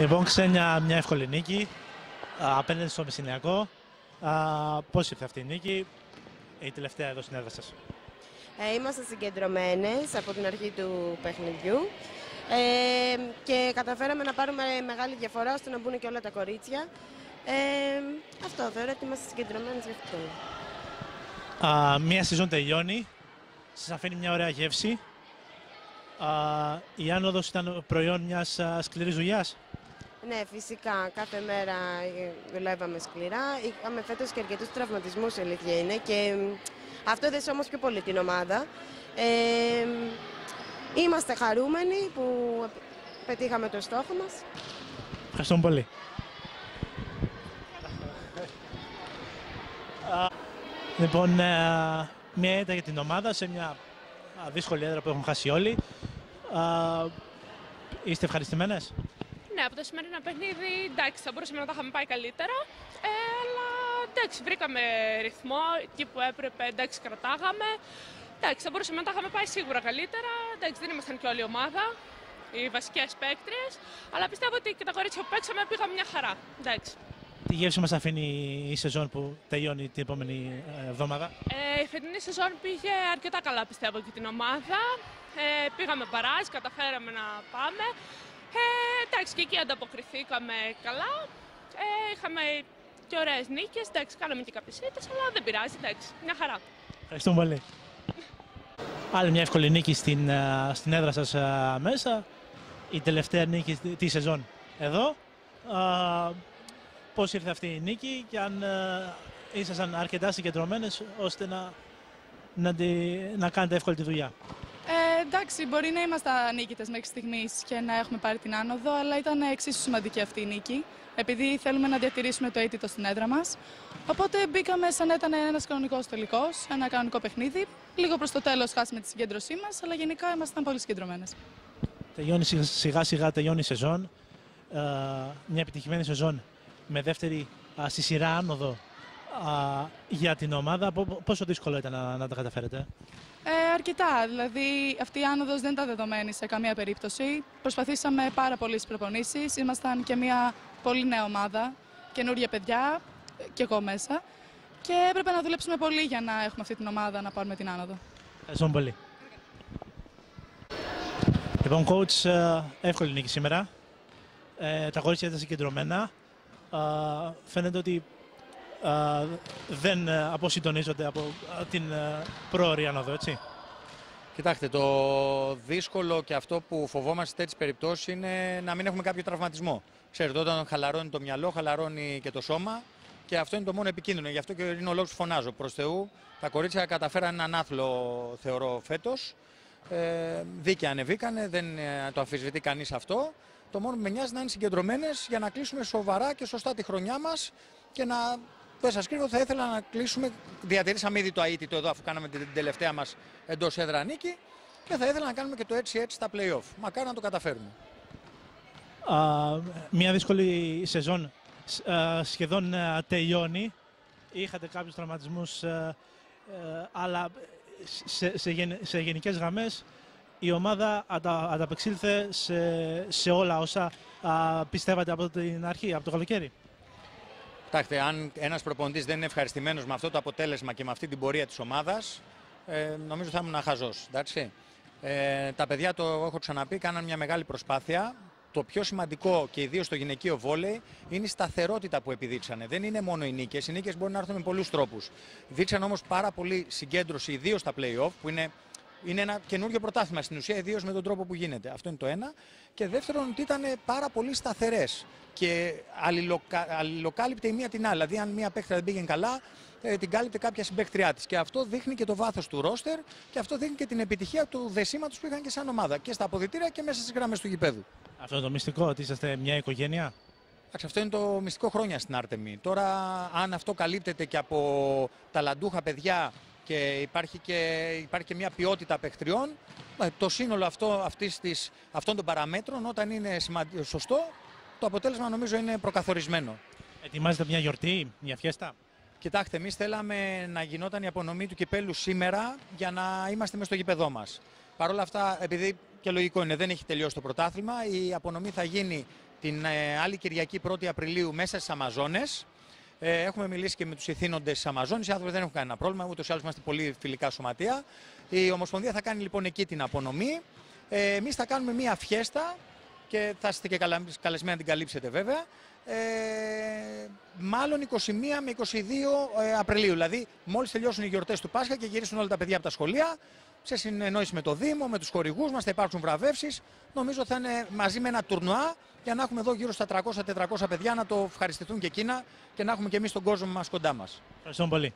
Λοιπόν, ξένια μια εύκολη νίκη α, απέναντι στο Μεσσηνιακό. Πώς ήρθε αυτή η νίκη, η τελευταία εδώ στην έδρα σας. Ε, είμαστε συγκεντρωμένες από την αρχή του παιχνιδιού ε, και καταφέραμε να πάρουμε μεγάλη διαφορά ώστε να μπουν και όλα τα κορίτσια. Ε, αυτό, θεωρώ ότι είμαστε συγκεντρωμένες γι' αυτό. Α, μία σεζόν τελειώνει, σας αφήνει μια ωραία γεύση. Α, η άνοδος ήταν προϊόν μιας α, σκληρής δουλειάς. Ναι, φυσικά. Κάθε μέρα ε, δουλεύαμε σκληρά. Είχαμε φέτος και αρκετούς τραυματισμούς, η αλήθεια είναι. Και μ, αυτό έδεσε όμως πιο πολύ την ομάδα. Ε, είμαστε χαρούμενοι που πετύχαμε το στόχο μας. Ευχαριστούμε πολύ. Α, Λοιπόν, ε, μια ήττα για την ομάδα σε μια α, δύσκολη έδρα που έχουν χάσει όλοι. Α, Είστε ευχαριστημένες; Ναι, από το σημερινό παιχνίδι, εντάξει, θα μπορούσαμε να τα είχαμε πάει καλύτερα. Ε, αλλά εντάξει, βρήκαμε ρυθμό εκεί που έπρεπε, εντάξει, κρατάγαμε. Εντάξει, θα μπορούσαμε να τα είχαμε πάει σίγουρα καλύτερα. Εντάξει, δεν ήμασταν και όλη η ομάδα, οι βασικές παίκτριες. Αλλά πιστεύω ότι και τα κορίτσια που παίξαμε πήγαμε μια χαρά. Εντάξει. Τι γεύση μας αφήνει η σεζόν που τελειώνει την επόμενη ε, εβδομάδα; Ε, η φετινή σεζόν πήγε αρκετά καλά πιστεύω και την ομάδα. Ε, πήγαμε παράζ, καταφέραμε να πάμε. Ε, εντάξει, και εκεί ανταποκριθήκαμε καλά. Ε, είχαμε και ωραίες νίκες, εντάξει, κάναμε και κάποιες ήττες, αλλά δεν πειράζει, εντάξει, μια χαρά. Ευχαριστούμε πολύ. Άλλη μια εύκολη νίκη στην, ε, στην έδρα σας ε, μέσα. Η τελευταία νίκη στη- τη σεζόν εδώ. Α, πώς ήρθε αυτή η νίκη και αν ε, ήσασταν αρκετά συγκεντρωμένες ώστε να, να, τη- να κάνετε εύκολη τη δουλειά. Ε, εντάξει, μπορεί να είμαστε ανίκητες μέχρι στιγμής και να έχουμε πάρει την άνοδο, αλλά ήταν εξίσου σημαντική αυτή η νίκη, επειδή θέλουμε να διατηρήσουμε το αίτητο στην έδρα μας. Οπότε μπήκαμε σαν να ήταν ένας κανονικός τελικός, ένα κανονικό παιχνίδι. Λίγο προς το τέλος χάσαμε τη συγκέντρωσή μας, αλλά γενικά ήμασταν πολύ συγκεντρωμένες. Τελειώνει σιγά- σιγά σιγά τελειώνει η σεζόν. Ε, μια επιτυχημένη σεζόν με δεύτερη α, στη σειρά άνοδο α, για την ομάδα. Πο- Πόσο δύσκολο ήταν να, να τα καταφέρετε; Ε, αρκετά. Δηλαδή, αυτή η άνοδος δεν ήταν δεδομένη σε καμία περίπτωση. Προσπαθήσαμε πάρα πολύ στι προπονήσεις. Ήμασταν και μια πολύ νέα ομάδα, καινούργια παιδιά, ε, και εγώ μέσα. Και έπρεπε να δουλέψουμε πολύ για να έχουμε αυτή την ομάδα να πάρουμε την άνοδο. Ευχαριστούμε πολύ. Λοιπόν, coach, ε, εύκολη νίκη σήμερα. Ε, τα κορίτσια ήταν συγκεντρωμένα. Ε, φαίνεται ότι ε, δεν ε, αποσυντονίζονται από ε, την ε, πρόωρη άνοδο, έτσι. Κοιτάξτε, το δύσκολο και αυτό που φοβόμαστε σε τέτοιες περιπτώσεις είναι να μην έχουμε κάποιο τραυματισμό. Ξέρετε, όταν χαλαρώνει το μυαλό, χαλαρώνει και το σώμα και αυτό είναι το μόνο επικίνδυνο. Γι' αυτό και είναι ο λόγος που φωνάζω. Προς Θεού, τα κορίτσια καταφέραν έναν άθλο, θεωρώ, φέτος. Ε, δίκαια ανεβήκανε, δεν ε, το αμφισβητεί κανείς αυτό. Το μόνο που με νοιάζει να είναι συγκεντρωμένες για να κλείσουμε σοβαρά και σωστά τη χρονιά μας και να. Δεν σας κρύβω, θα ήθελα να κλείσουμε. Διατηρήσαμε ήδη το αίτητο εδώ, αφού κάναμε την τελευταία μας εντός έδρα νίκη. Και θα ήθελα να κάνουμε και το έτσι έτσι στα playoff. Μακάρι να το καταφέρουμε. Α, μια δύσκολη σεζόν σ- α, σχεδόν α, τελειώνει. Είχατε κάποιους τραυματισμούς, α, ε, αλλά σε, σε, γεν- σε γενικές γραμμές η ομάδα αντα, ανταπεξήλθε σε, σε όλα όσα α, πιστεύατε από την αρχή, από το καλοκαίρι. Κοιτάξτε, αν ένας προπονητής δεν είναι ευχαριστημένος με αυτό το αποτέλεσμα και με αυτή την πορεία της ομάδας, ε, νομίζω θα ήμουν χαζό. Ε, τα παιδιά, το έχω ξαναπεί, κάναν μια μεγάλη προσπάθεια. Το πιο σημαντικό και ιδίως στο γυναικείο βόλεϊ είναι η σταθερότητα που επιδείξανε. Δεν είναι μόνο οι νίκες. Οι νίκες μπορεί να έρθουν με πολλούς τρόπους. Δείξαν όμως πάρα πολύ συγκέντρωση, ιδίως στα playoff, που είναι είναι ένα καινούριο πρωτάθλημα στην ουσία, ιδίως με τον τρόπο που γίνεται. Αυτό είναι το ένα. Και δεύτερον, ότι ήταν πάρα πολύ σταθερές και αλληλοκα... αλληλοκάλυπτε η μία την άλλη. Δηλαδή, αν μία παίκτρα δεν πήγαινε καλά, ε, την κάλυπτε κάποια συμπαίκτριά της. Και αυτό δείχνει και το βάθος του ρόστερ και αυτό δείχνει και την επιτυχία του δεσίματο που είχαν και σαν ομάδα και στα αποδητήρια και μέσα στις γραμμές του γηπέδου. Αυτό είναι το μυστικό, ότι είσαστε μια οικογένεια; Εντάξει, αυτό είναι το μυστικό χρόνια στην Άρτεμι. Τώρα, αν αυτό καλύπτεται και από ταλαντούχα παιδιά και υπάρχει και, υπάρχει και μια ποιότητα παιχτριών, ε, το σύνολο αυτό, αυτής της, αυτών των παραμέτρων, όταν είναι σημαντι- σωστό, το αποτέλεσμα νομίζω είναι προκαθορισμένο. Ετοιμάζετε μια γιορτή, μια φιέστα; Κοιτάξτε, εμείς θέλαμε να γινόταν η απονομή του κυπέλου σήμερα για να είμαστε μέσα στο γήπεδό μας. Παρ' όλα αυτά, επειδή και λογικό είναι, δεν έχει τελειώσει το πρωτάθλημα, η απονομή θα γίνει την ε, άλλη Κυριακή 1η Απριλίου μέσα στις Αμαζόνες. Ε, έχουμε μιλήσει και με τους ηθήνοντες τη Αμαζόνης. Οι άνθρωποι δεν έχουν κανένα πρόβλημα, ούτως ή άλλως είμαστε πολύ φιλικά σωματεία. Η Ομοσπονδία θα κάνει λοιπόν εκεί την απονομή. Ε, Εμείς θα κάνουμε μία φιέστα και θα είστε και καλεσμένοι να την καλύψετε βέβαια. Ε, μάλλον 21 με 22 ε, Απριλίου. Δηλαδή, μόλις τελειώσουν οι γιορτές του Πάσχα και γυρίσουν όλα τα παιδιά από τα σχολεία, σε συνεννόηση με το Δήμο, με τους χορηγούς μας, θα υπάρξουν βραβεύσεις. Νομίζω θα είναι μαζί με ένα τουρνουά για να έχουμε εδώ γύρω στα 300-400 παιδιά να το ευχαριστηθούν και εκείνα και να έχουμε και εμείς τον κόσμο μας κοντά μας. Ευχαριστώ πολύ.